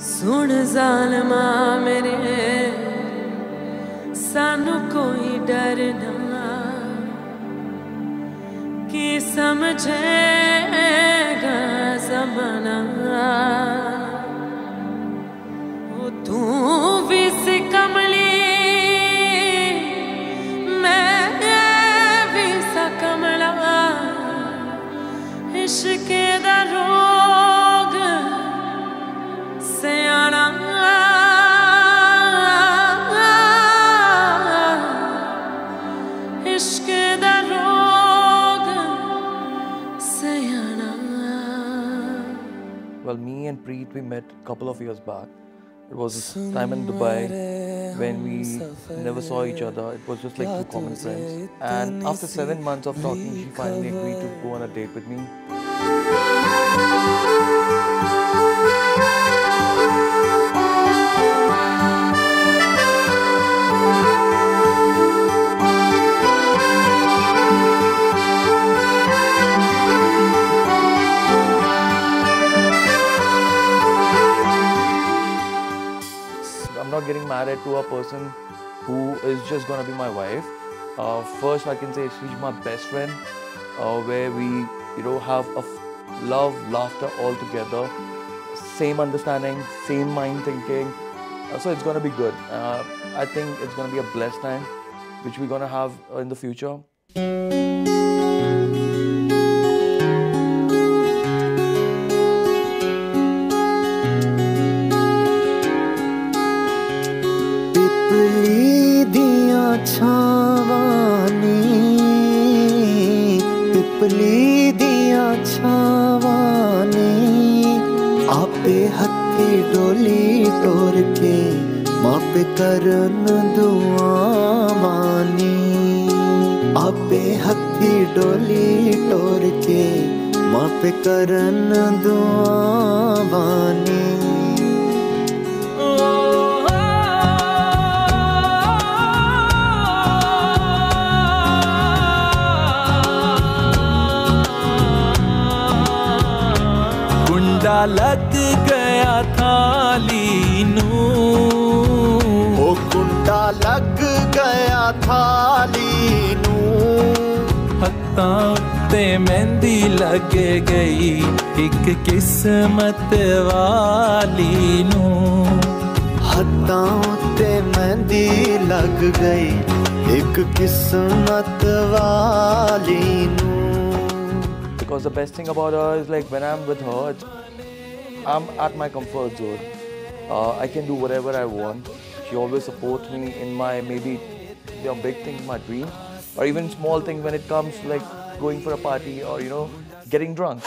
ਸੁਣ ਜ਼ਾਲਮਾ ਮੇਰੇ ਸਾਨੂੰ ਕੋਈ ਡਰ ਨਾ ਕੀ ਸਮਝੇਗਾ ਜ਼ਮਾਨਾ Well, me and Preet, we met a couple of years back. It was time in Dubai when we never saw each other. It was just like two common friends. And after seven months of talking, she finally agreed to go on a date with me. Not getting married to a person who is just gonna be my wife. Uh, first, I can say she's my best friend, uh, where we, you know, have a f- love, laughter all together, same understanding, same mind thinking. Uh, so it's gonna be good. Uh, I think it's gonna be a blessed time, which we're gonna have in the future. ਆਪੇ ਹੱਥੀ ਡੋਲੀ ਤੋਰ ਕੇ ਮਾਪੇ ਕਰਨ ਦੁਆਵਾਂ ਨੀ। ਆਪੇ ਹੱਥੀ ਡੋਲੀ ਤੋਰ ਕੇ ਮਾਪੇ ਕਰਨ ਦੁਆਵਾਂ लग गया था लीनू। ओ कुंडा लग गया था लीनू। हत्ता ते मेहंदी लग गई एक किस्मत वाली नू हत्ता ते मेहंदी लग गई एक किस्मत वाली नू because the best thing about her is like when I'm with her, it's... I'm at my comfort zone. Uh, I can do whatever I want. She always supports me in my maybe you know, big things, my dream, or even small things when it comes like going for a party or you know getting drunk.